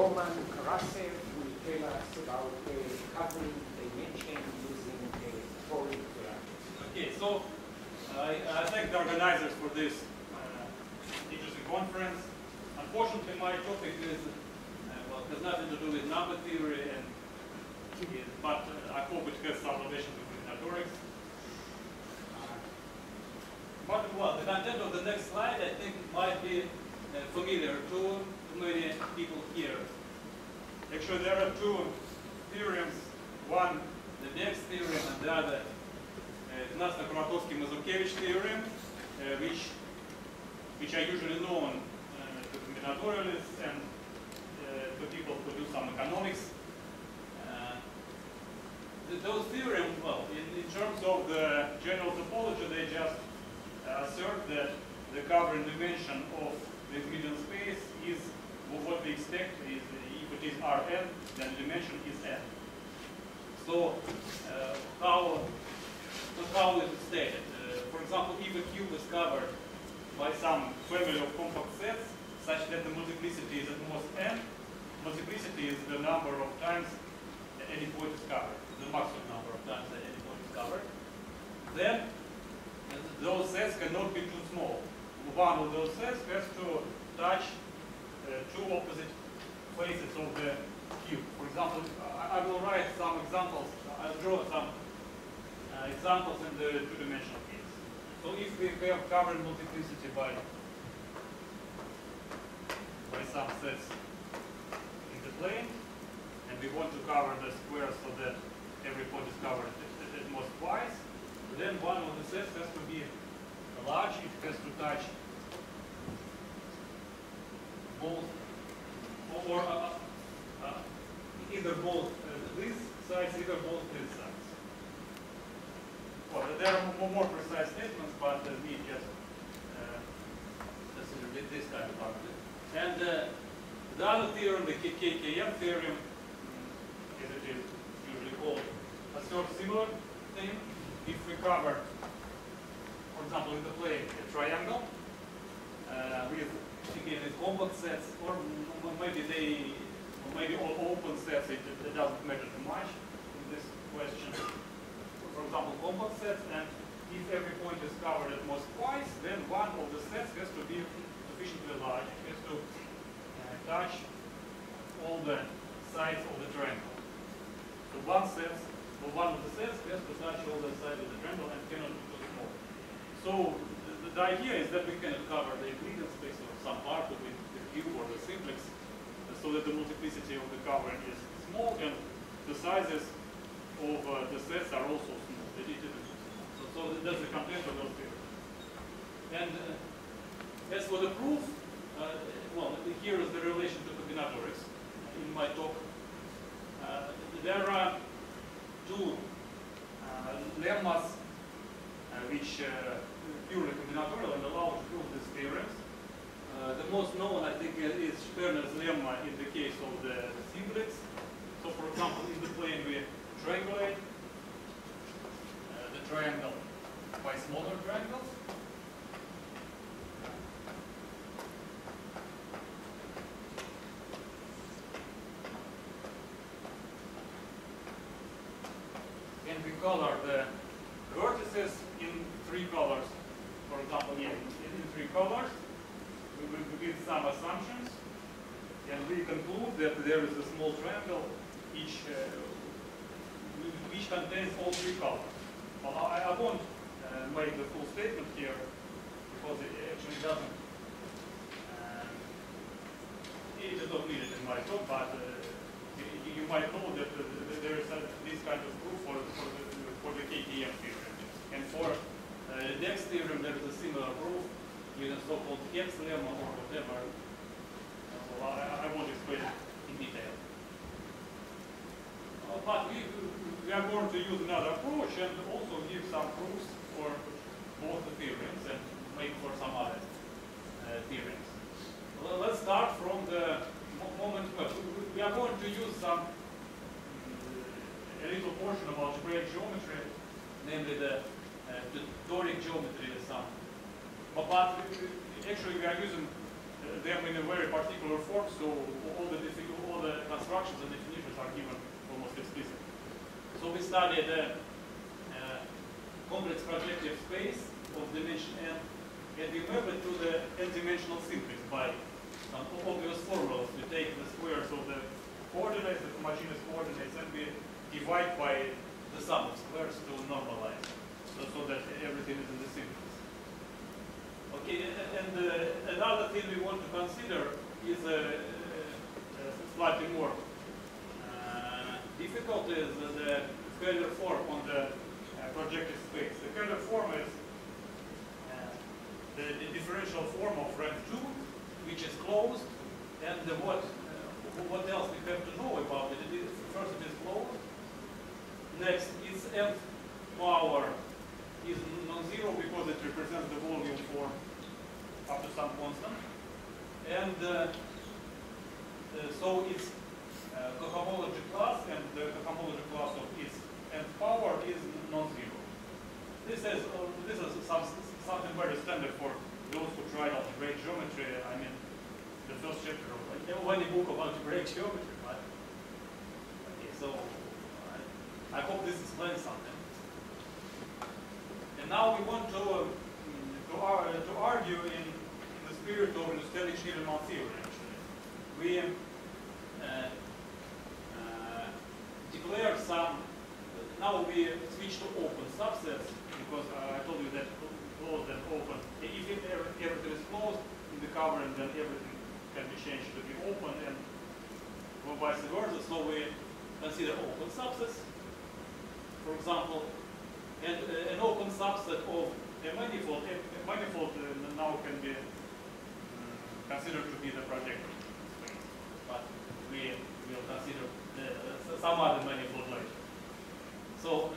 Roman Karasev will tell us about uh, covering dimension using uh, foreign collaterals. Okay, so I, I thank the organizers for this uh, interesting conference. Unfortunately, my topic is uh, well, has nothing to do with number theory, and is, but uh, I hope it has some relation to combinatorics. Uh, but well, the content of the next slide I think might be uh, familiar to many people here. Actually, there are two theorems. One, the Dex theorem, and the other, Knaster-Kuratowski-Mazurkiewicz theorem, uh, which which are usually known uh, to combinatorialists and uh, to people who do some economics. Uh, those theorems, well, in, in, terms of the general topology, they just uh, assert that the covering dimension of the Euclidean space is what we expect is if it is Rn, then the dimension is n. So uh, how how is it stated? Uh, for example, if a cube is covered by some family of compact sets such that the multiplicity is at most n, multiplicity is the number of times any point is covered, the maximum number of times that any point is covered, then those sets cannot be too small. One of those sets has to touch two opposite faces of the cube. For example, I, I will write some examples, I'll draw some uh, examples in the two-dimensional case. So if we have covered multiplicity by by some sets in the plane, and we want to cover the square so that every point is covered at, at most twice, then one of the sets has to be large, it has to touch both, or uh, uh, either both uh, these sides, either both these sides. Well, there are more, precise statements, but uh, we just uh, consider this kind of argument. And uh, the other theorem, the KKM theorem, as it is usually called, of similar thing. If we cover, for example, in the plane, a triangle uh, in compact sets, or maybe they, or maybe all open sets, it, it doesn't matter too much in this question. For example, compact sets, and if every point is covered at most twice, then one of the sets has to be sufficiently large. It has to uh, touch all the sides of the triangle. So one set, one of the sets has to touch all the sides of the triangle and cannot be too small. So the, idea is that we can cover the Euclidean space of some part of it, the cube or the simplex, so that the multiplicity of the covering is small and the sizes of uh, the sets are also small. So, so that's the content of those theorems. And uh, as for the proof, uh, well, here is the relation to combinatorics in my talk. Uh, there are two uh, lemmas uh, which purely combinatorial and allow to prove these theorems. Uh, the most known, I think, is Sperner's lemma in the case of the, simplex. So, for example, in the plane we triangulate uh, the triangle by smaller triangles. And we color the vertices in three colors. Example, in, three colors we will begin some assumptions, and we conclude that there is a small triangle each uh, which contains all three colors. I, I won't uh, make the full statement here because it actually doesn't. Uh, it is not needed in my talk, but uh, you, might know that there is a, this kind of proof for, for the, for the KKM theorem. And for uh, Dex theorem, there is a similar proof with a so-called Hex lemma or whatever. So I, I won't explain it in detail. Uh, but we, we are going to use another approach and also give some proofs for both the theorems and make for some other uh, theorems. Well, let's start from the moment we are going to use some a little portion of algebraic geometry, namely the, the toric geometry some but, but actually we are using them in a very particular form, so all the all the constructions and definitions are given almost explicitly. So we studied uh, uh, complex projective space of dimension n, and we map it to the n-dimensional simplex by some obvious formulas. We take the squares of the coordinates, the homogeneous coordinates, and we divide by the sum of squares to normalize, so, so that everything is in the simplex. Okay, and uh, another thing we want to consider is uh, uh, slightly more uh, difficult is the Kähler form on the uh, projective space. The Kähler form is uh, the, the differential form of rank 2, which is closed, and the what, uh, what else we have to know about it? first, it is closed. Next, its nth power is non-zero because it represents the volume for up to some constant. And uh, uh, so its uh, cohomology class and the cohomology class of its and power is non-zero. This is uh, this is some, something very standard for those who tried algebraic geometry. I mean, the first chapter of like, any book of algebraic geometry, right? Okay, so I, I hope this explains something. Now we want to uh, to, ar- to argue in, in the spirit of Lusternik-Schnirelmann theory. Actually, we uh, uh, declare some. Now we switch to open subsets because I told you that closed and open. If everything is closed in the covering, then everything can be changed to be open and vice versa. So we consider open subsets, for example, and uh, an open subset of a manifold, a, a manifold uh, now can be um, considered to be the projective space, but we will consider the, uh, some other manifold later. So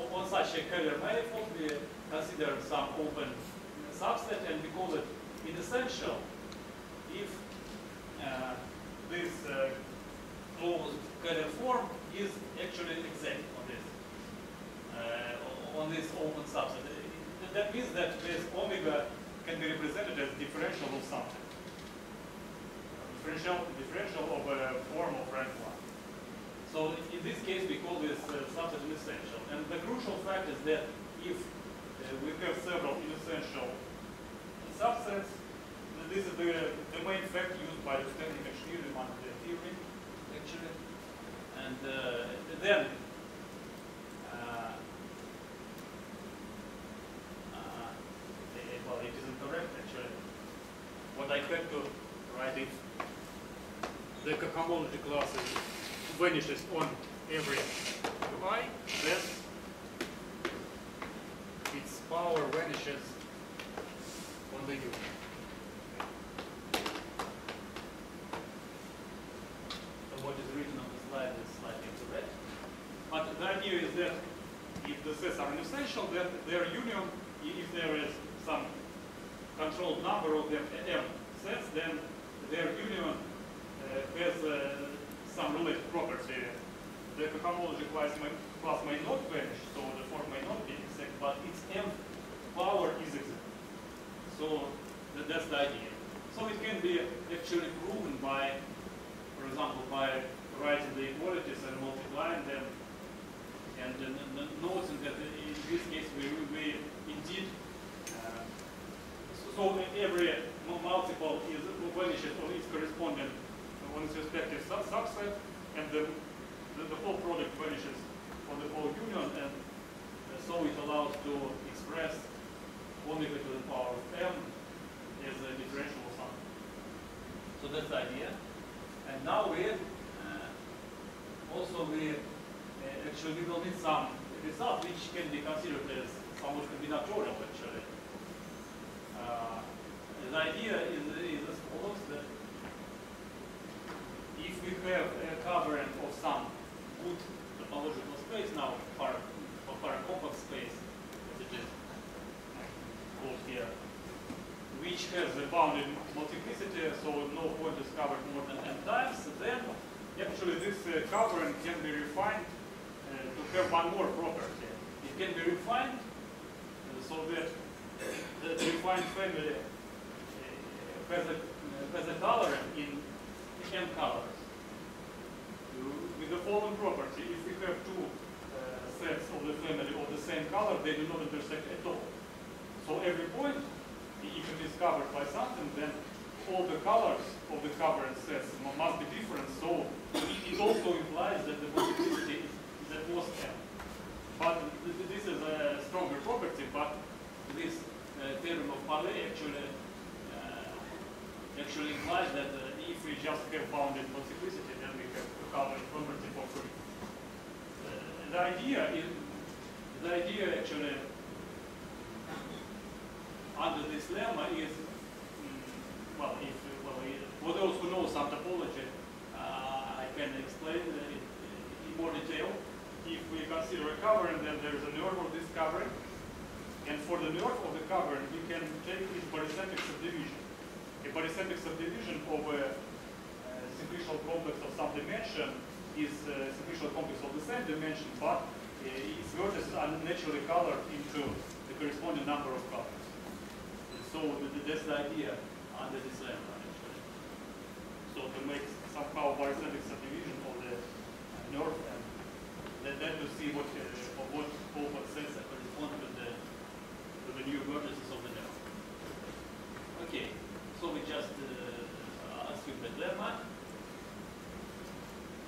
uh, on such a Kähler manifold, we consider some open subset and we call it in essential if uh, this uh, closed Kähler form is actually exact on this. Uh, on this open subset. That means that this omega can be represented as differential of something. Differential, differential of a form of rank 1. So in this case, we call this uh, subset inessential. And the crucial fact is that if uh, we have several inessential subsets, this is the, the main fact used by the standing Schneermann theory, actually. And uh, then uh, eh, well, it isn't correct actually. What I had to write it. the cohomology class is vanishes on every y, then its power vanishes on the u. What is written on the slide is slightly incorrect. But the idea is that if the sets are inessential, then their union, if there is some controlled number of them, m sets, then their union uh, has uh, some related property. The cohomology class class may not vanish, so the form may not be exact, but its m power is exact. So that, that's the idea. So it can be actually proven by, for example, by writing the equalities and multiplying them and uh, n- n- noting that in this case we, we indeed, uh, so so every mu- multiple is on its correspondent on its respective sub- subset, and the, the, the whole product vanishes for the whole union, and so it allows to express omega to the power of m as a differential something. So that's the idea. And now we uh, also we uh, actually we will need some result which can be considered as somewhat combinatorial actually. The idea is, is as follows that if we have a covering of some good topological space now, para, or paracompact space, as it is called here, which has a bounded multiplicity, so no point is covered more than n times, then actually this uh, covering can be refined uh, to have one more property. It can be refined uh, so that the refined family has a uh, has a color in n colors. With the following property, if we have two uh, sets of the family of the same color, they do not intersect at all. So every point, if it is covered by something, then all the colors of the covered sets must be different. So it also implies that the multiplicity is at most n. But th- th- this is a stronger property, but this uh, theorem of Palais actually actually implies that uh, if we just have bounded multiplicity, then we have a covering property for free. Uh, the idea is the idea actually under this lemma is mm, well, if well, for those who know some topology, uh, I can explain it in more detail. If we consider a covering, then there is a nerve of this covering, and for the nerve of the covering, we can take its barycentric subdivision. A barycentric subdivision of a simplicial complex of some dimension is a simplicial complex of the same dimension, but its vertices are naturally colored into the corresponding number of colors. So th- th- that's the idea under this lemma, actually. So to make somehow barycentric subdivision of the nerve and then, then to see what uh, what sets that correspond to the to the new vertices of the nerve. Okay, so we just uh, assume the lemma.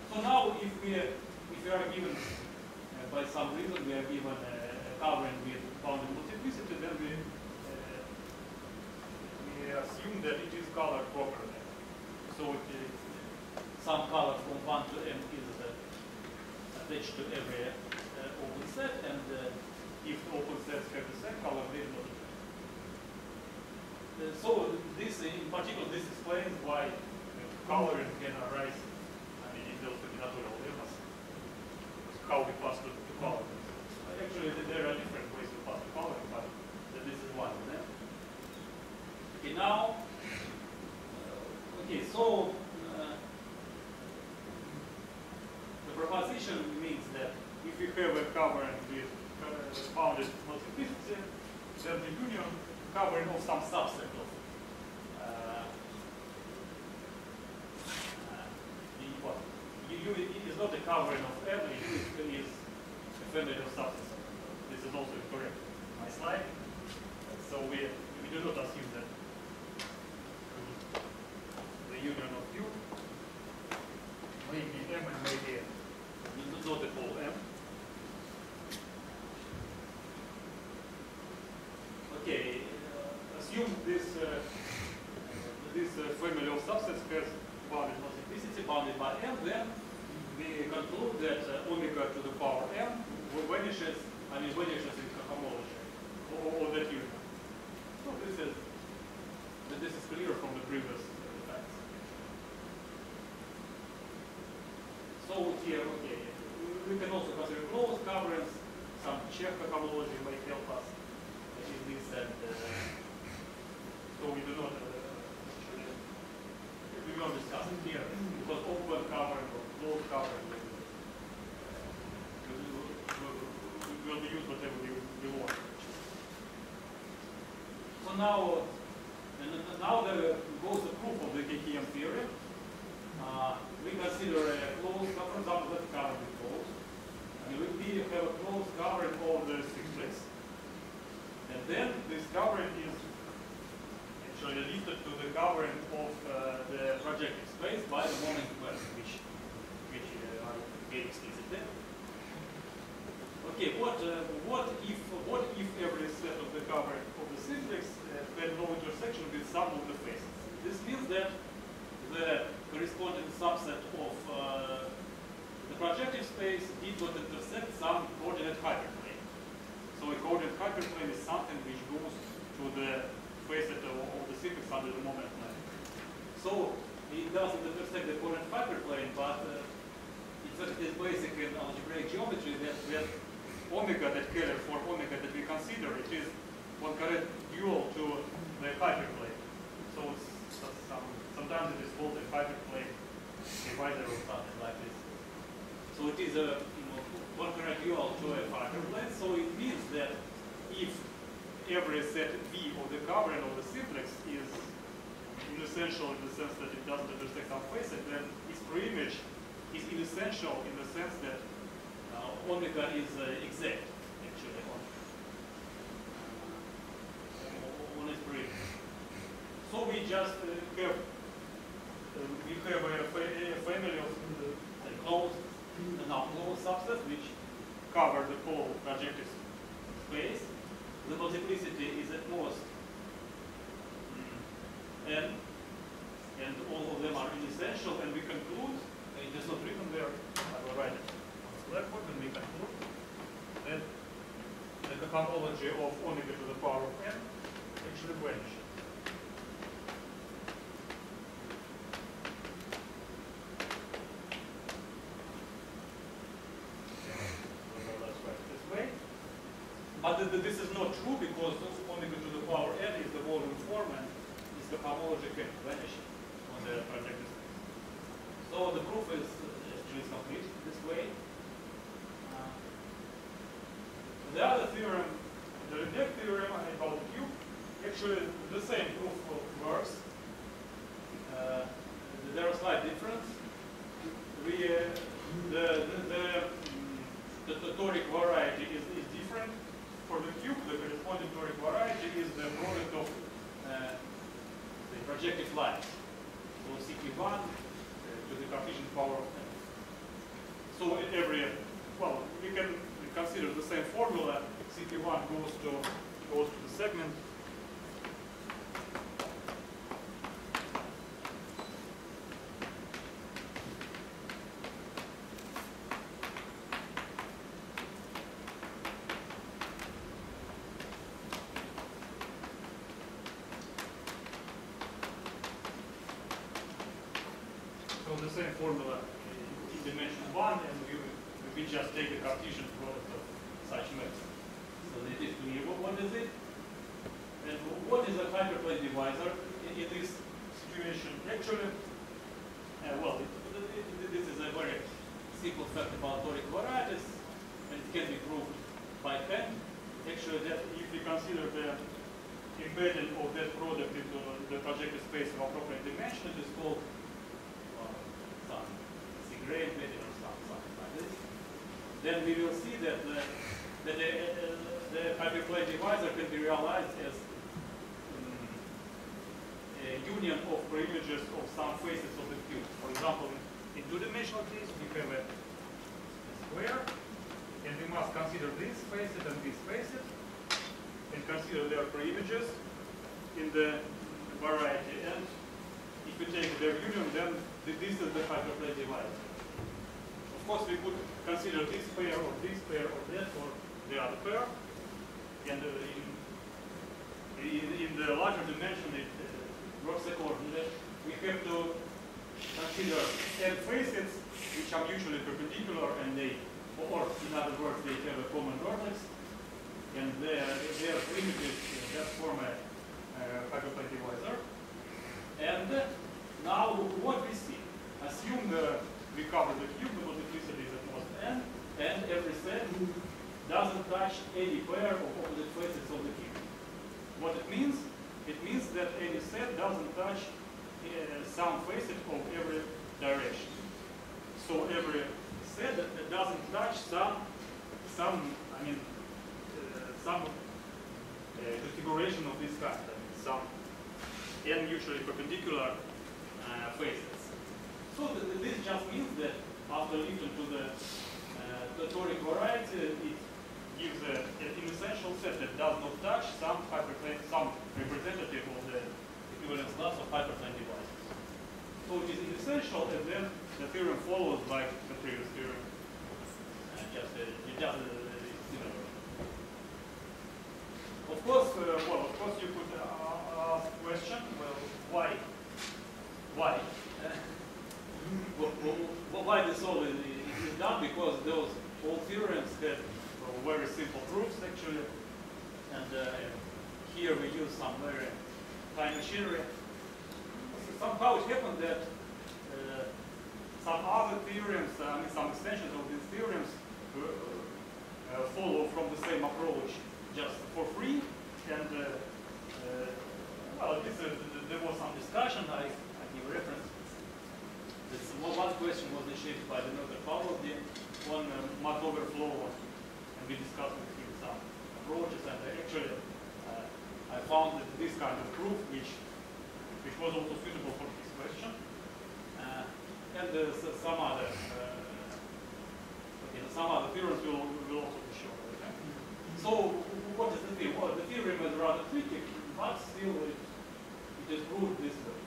So now if we if we are given uh, by some reason we are given a, a covering with bounded multiplicity, then we uh, we assume that it is colored properly. So it some color from 1 to m is uh, attached to every uh, open set, and uh, if open sets have the same color, they do not. Uh, so this, in particular, this explains why uh, coloring can arise. I mean, in those combinatorial lemmas, how we pass to, to color. Actually, th- there are different ways to pass to coloring, but th- this is one of them. Okay, now, uh, okay, so uh, the proposition means that if you have a covering with uh, bounded multiplicity, then the union covering of some subset of uh, uh, the what? You, you, it is not a covering of every, it is a family of subsets. This is also correct. My slide. So we, we do not assume that the union of U may be M and may be N. Not not the whole M. Okay, uh, assume this uh, this uh, family of subsets has bounded multiplicity bounded by M, then we conclude that uh, omega to the power M vanishes, I mean vanishes in homology, or, or that union. So this is this is clear from the previous uh, facts. So here, okay, we- can also consider closed coverings. Some Čech homology may help us in this, and uh, so we do not. Uh, we will discuss it here because open covering or closed covering will, uh, will, will, used whatever want. So now, and now there goes the proof of the KKM theory. Uh, we consider a closed for example, that cover is closed. And we have a closed covering of the simplex. And then this covering is actually lifted to the covering of uh, the projective space by the moment square, which, which uh, are very explicit there. Okay, what, uh, what if what if every set of the cover of the simplex had no intersection with some of the faces? This means that the corresponding subset of uh, the projective space did not intersect some coordinate hyperplane. So a coordinate hyperplane is something which goes to the facet of, of the simplex under the moment line. So it doesn't intersect the coordinate hyperplane, but uh, it's a- it is basic in algebraic geometry that omega that Kähler for omega that we consider, it is Poincaré dual to the hyperplane. So some, sometimes it is called a hyperplane divisor or something like this. So it is a you know, Poincaré dual to a hyperplane. So it means that if every set V of the covering of the simplex is inessential in the sense that it doesn't intersect some facet, then its preimage is inessential in the sense that uh, omega is uh, exact, actually, on, uh, on its preimage. So we just uh, have uh, we have a, fa- a family of uh, closed and unclosed subsets which cover the whole projective space. The multiplicity is at most mm, n, and all of them are inessential, and we conclude, it is not written there, I will write it on the blackboard, and we conclude that the homology of omega to the power of n actually vanishes. But th- th- this is not true because omega to the power n is the volume form and is the homology can vanish on the projective space. So the proof is uh, actually is complete this way. Uh, the other theorem, the Redec theorem about the cube, actually the same proof works. Uh, there are slight difference. We, uh, the, the, the, mm, the, the toric variety is, is different. For the cube, the corresponding toric variety is the product of uh, the projective lines. So CP1 uh, to the Cartesian power of n. So every, well, we can consider the same formula. CP1 goes to, goes to the segment So the same formula in dimension one, and we, we just take the Cartesian product of such maps. So it is clear. What, is it? And what is a hyperplane divisor in, in this situation? Actually, uh, well, it, it, this is a very simple fact about toric varieties, and it can be proved by pen. Actually, that if we consider the embedding of that product into the projective space of appropriate dimension, it is called uh, Then we will see that the, that the, the hyperplane divisor can be realized as um, a union of preimages of some faces of the cube. For example, in two-dimensional case, we have a square, and we must consider this facet and this facet, and consider their preimages in the variety. And if we take their union, then this is the hyperplane divisor. Of course, we could consider this pair or this pair or that or the other pair. And uh, in, in, in the larger dimension, it uh, works accordingly. We have to consider n facets, which are mutually perpendicular, and they, or in other words, they have a common vertex, and their, their images uh, just form a hyperplane divisor. And now what we see, assume the, we cover the cube, the multiplicity is at most n, and every set doesn't touch any pair of opposite faces of the cube. What it means? It means that any set doesn't touch uh, some facet of every direction. So every set that doesn't touch some, some, I mean, uh, some uh, configuration of this kind, I mean, some n mutually perpendicular uh, faces. So th- th- this just means that after lifting to the uh, toric variety, it gives a, an essential set that does not touch some hyperplane, some representative of the equivalence class of hyperplane divisors. So it is essential, and then the theorem follows like the previous theorem. Uh, just, uh, just uh, similar. Of course, uh, well, of course you could uh, ask question, well, why? Why? Well, well, well, why this all is, is done? Because those all theorems had uh, very simple proofs actually, and uh, here we use some very fine machinery. Somehow it happened that uh, some other theorems, I mean some extensions of these theorems uh, uh, follow from the same approach just for free, and uh, uh, well, this, th- there was some discussion, I, I give reference. This, one question was initiated by the Dr. the one uh, MathOverflow, and we discussed with him some approaches, and actually, I found that this kind of proof, which, which was also suitable for this question, uh, and uh, some other, uh, okay, some other theorems will, will also be shown. So what is the theorem? Well, the theorem is rather tricky, but still it, it is proved this way.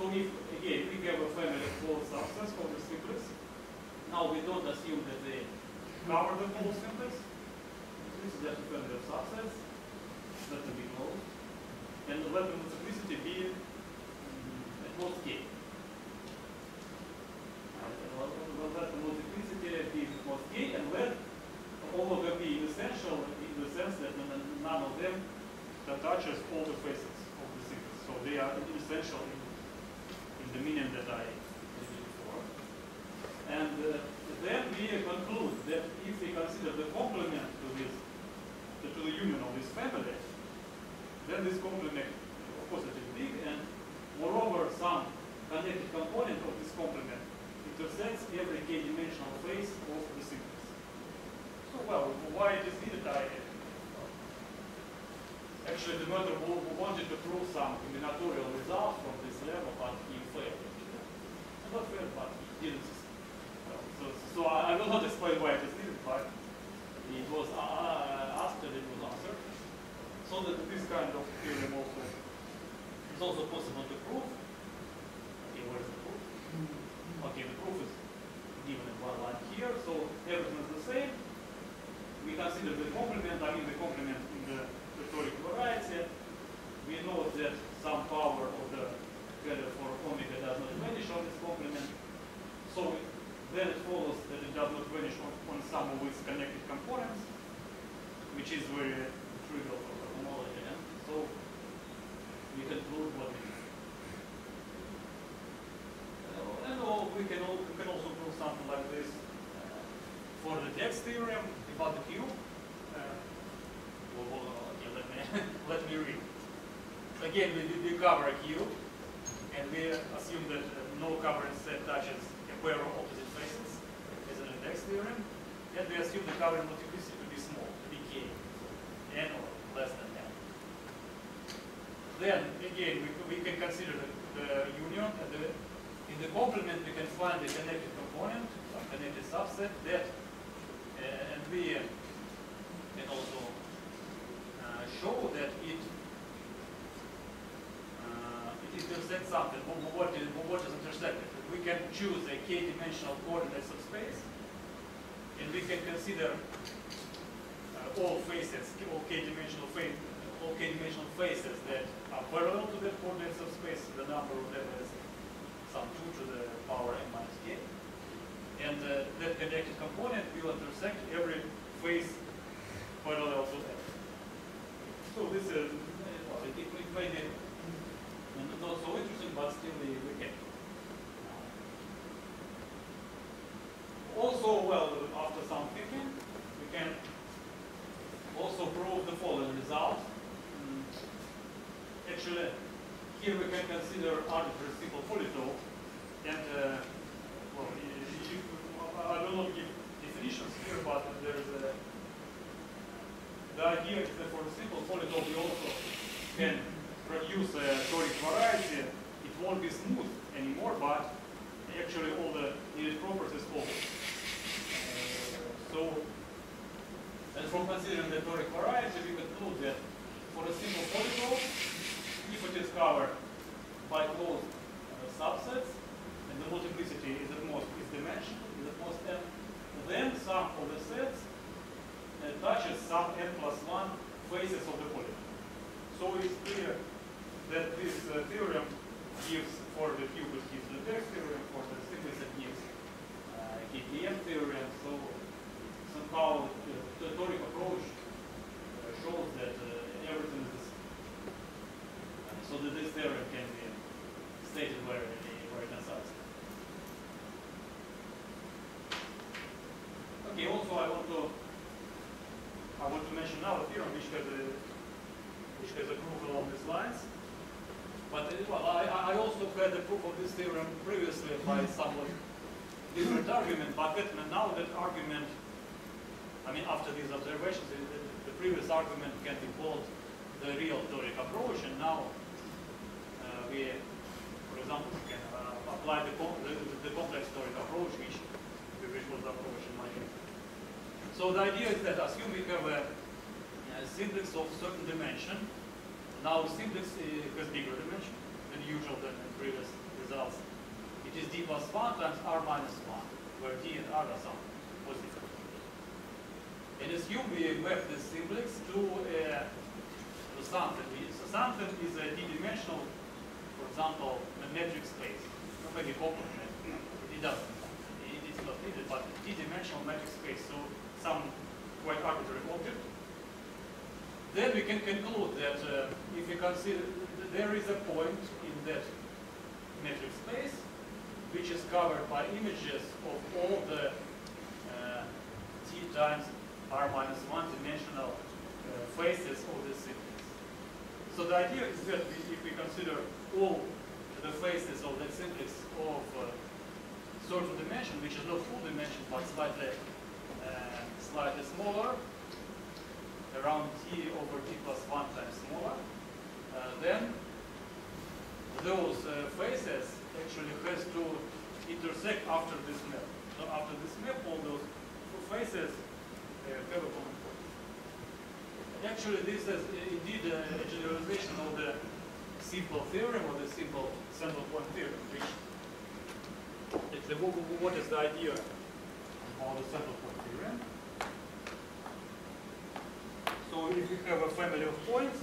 So if, again, we have a family of closed subsets for the simplex, now we don't assume that they cover the whole simplex. This is just a family of subsets, be closed. And the multiplicity be mm, at most k. And, uh, well, let the multiplicity be at most k and let all of them be essential in the sense that n- none of them touches all the faces of the sequence. So they are essential in, in the meaning that I did before. And uh, then we conclude that if we consider the complement to this, to the union of this family, then this complement, of course, it is big, and moreover, some connected component of this complement intersects every k-dimensional face of the sequence. So, well, why it is needed, I, actually the method w- w- wanted to prove some combinatorial results from this level, but he failed. actually. Not failed, but he didn't succeed. Well, So, so I I will not explain why it is needed, but it was uh, asked and it was answered. So that this kind of theorem also is also possible to prove. Okay, where is the proof? Okay, the proof is given in one line here, so everything is the same. We consider the complement, I mean the complement in the toric variety. We know that some power of the value for omega does not vanish on this complement. So it- then it follows that it does not vanish on, on some of its connected components, which is very trivial for the homology. So we conclude what it is. Uh, And all, we can, al- we can also prove something like this uh, for the text theorem about the cube. Uh, well, well, okay, let me, let me read. Again, we, we cover a cube, and we assume that uh, no covering set touches a pair of opposite faces, as an index theorem, and we assume the covering multiplicity to be small, to be k, n or less than n. Then, again, we, we can consider the, the union, and the, in the complement we can find the connected component, some connected subset that, uh, and we uh, can also uh, show that it uh, it intersects something. Wh- wh- What is, what is intersected? We can choose a k-dimensional coordinate subspace, and we can consider uh, all faces, all k-dimensional fa all k-dimensional faces that are parallel to that coordinate subspace. The number of them is some two to the power n minus k. And uh, that connected component will intersect every face parallel to that. So this is, uh, it, it may be not so interesting, but still we can. Also, well, after some thinking, we can also prove the following result. Mm, Actually, here we can consider arbitrary simple polytope, and uh, well, i- will not give definitions here, but there is a the idea is that for the simple polytope we also can produce a toric variety. It won't be smooth anymore, but actually all the needed properties follow. So, and from considering the toric variety, we conclude that for a simple polytope, if it is covered by closed uh, subsets, and the multiplicity is at most is dimension, is at most n, then some of the sets uh, touches some n plus 1 faces of the polygon. So it's clear that this uh, theorem gives for the cube it gives the text theorem, for the simplex it gives uh, KKM theorem. So somehow uh, the toric approach uh, shows that uh, everything is uh, so that this theorem can be stated very, very concisely. Okay, also I want to I want to mention another theorem which has a which has a proof along these lines. But, well, I, I also had the proof of this theorem previously by somewhat different argument, but that, now that argument, I mean, after these observations, the, the, previous argument can be called the real toric approach, and now uh, we, for example, can uh, apply the, the, the complex toric approach, which, which was the approach in my case. So the idea is that assume we have a, a simplex of certain dimension. Now simplex uh, has bigger dimension than usual than in previous results. It is d plus 1 times r minus 1, where d and r are some positive. And assume we map this simplex to, uh, to something. So something is a d-dimensional, for example, metric space. Maybe complement. It doesn't. It is not needed, but d-dimensional metric space. So some quite arbitrary object. Then we can conclude that uh, if you consider there is a point in that metric space which is covered by images of all the uh, t times r minus 1 dimensional uh, faces of the simplex. So the idea is that we, if we consider all the faces of that simplex of uh, certain dimension, which is not full dimension but slightly uh, slightly smaller, around t over t plus 1 times smaller, uh, then those uh, faces actually has to intersect after this map. So after this map, all those faces actually, this is uh, indeed a, a generalization of the simple theorem or the simple central point theorem, which the, what is the idea of the central point theorem? So if we have a family of points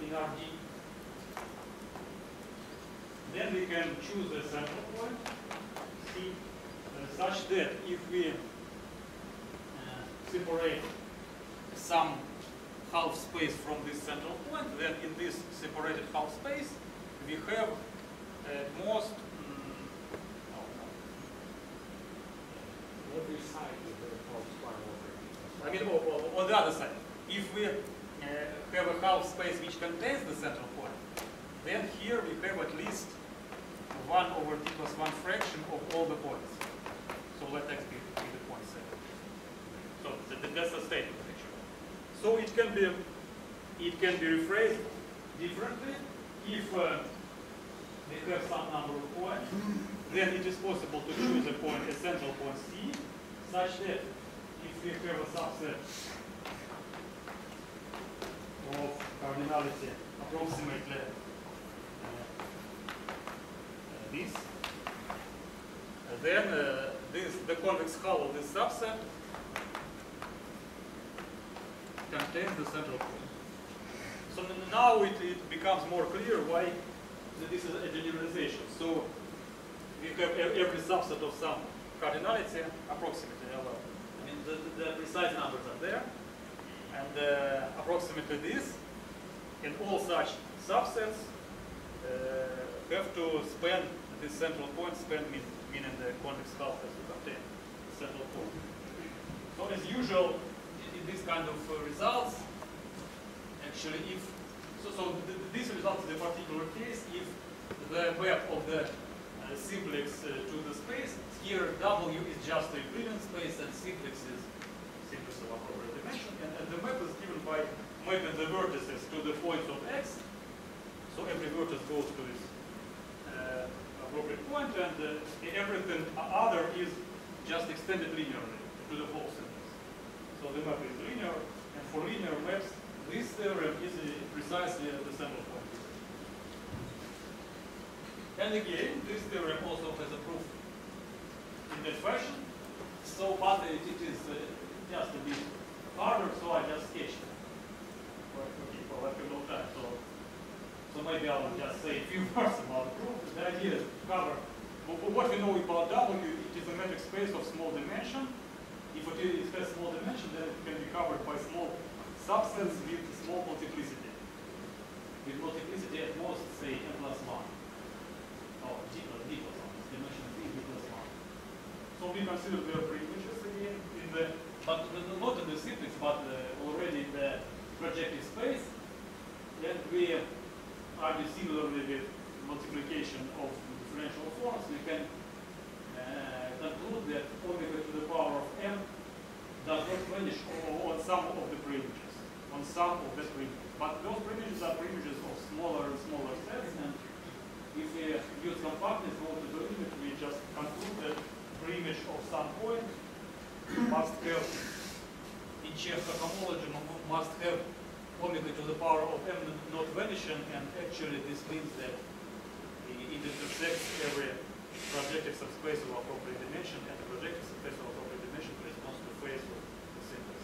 in Rd, then we can choose a central point, C, uh, such that if we uh, separate some half space from this central point, then in this separated half space, we have at most, mm, oh, Every side is the one over. I mean, on the other side, if we uh, have a half space which contains the central point, then here we have at least 1 over t plus 1 fraction of all the points. So let x be, be the point set. So th- th- that's the statement actually. So it can be it can be rephrased differently if uh, we have some number of points, then it is possible to choose a point, a central point C, such that if we have a subset of cardinality approximately uh, uh, this, then uh, this the convex hull of this subset contains the central point. So now it, it becomes more clear why this is a generalization. So we have every subset of some cardinality approximately. well, I mean, the, the precise numbers are there, and uh, approximately this, and all such subsets uh, have to span this central point, span mean, meaning the convex hull has to contain the central point. So as usual, this kind of uh, results, actually if, so, so th- th- this results in a particular case. If the map of the uh, simplex uh, to the space, here W is just a Euclidean space and simplex is simplex of appropriate dimension, and, and the map is given by mapping the vertices to the points of X, so every vertex goes to its uh, appropriate point, and uh, everything other is just extended linearly to the whole simplex. So the map is linear, and for linear maps, this theorem is precisely the central point. And again, this theorem also has a proof in that fashion. So, but it, it is uh, just a bit harder, so I just sketched it for, like a long time. So, so maybe I will just say a few words about the proof. The idea is to cover wh- wh- what we know about W. It is a metric space of small dimension. If it has small dimension, then it can be covered by small subsets with small multiplicity. With multiplicity at most, say, n plus 1. Or d plus d plus 1. It's dimension d, plus 1. So we consider their privileges again in the, but not in the simplex, but uh, already in the projective space. And we argue similarly with multiplication of differential forms, we can uh, that omega to the power of m does not vanish on some of the primitives, on some of the primitives. But those primitives are primitives of smaller and smaller sets, and if uh, we use compactness mode to the limit, we just conclude that preimage of some point must have in Čech homology must have omega to the power of m not vanishing, and actually this means that it intersects every projective subspace of appropriate dimension, and the projective subspace of appropriate dimension corresponds to phase of the simplex.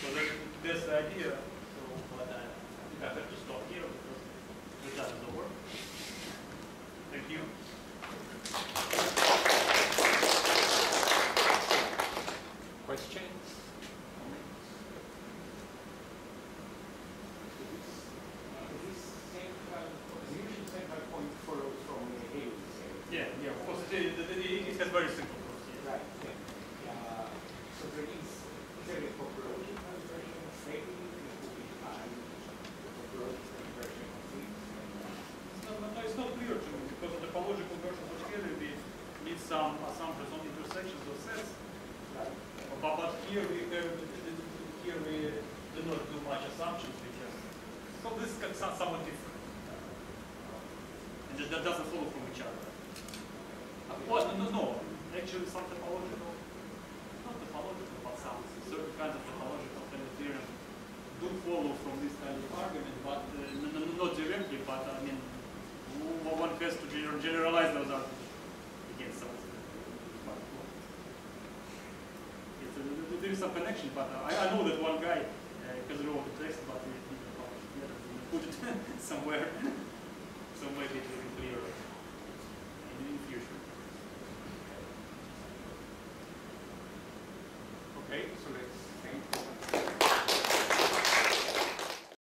So the idea. So, but I, I think I have to stop here because the time is over. Thank you. Questions? Is this same kind of, is usually same kind of point follows from the Hales, say? Yeah, yeah, of course, it, it, it, it has very simple procedure. Right, yeah. Uh, So there is, is there a topological version of fading, it will be defined, the topological version of things? It's not, no, it's not clear to me because the topological version of theory we need some assumptions on intersections of sets. Right. But, but here we have, here we do not do much assumptions. We just so this is some- somewhat different, and that, doesn't follow from each other. Well, no, no, no. Actually, some topological, not topological, but some certain kinds of topological theorem do follow from this kind of argument, but uh, not directly. But I mean, one has to gener- generalize those arguments against something. Well, there is some connection, but uh, I, I know that one guy uh, has wrote the text, but he it. He put it somewhere, somewhere between three or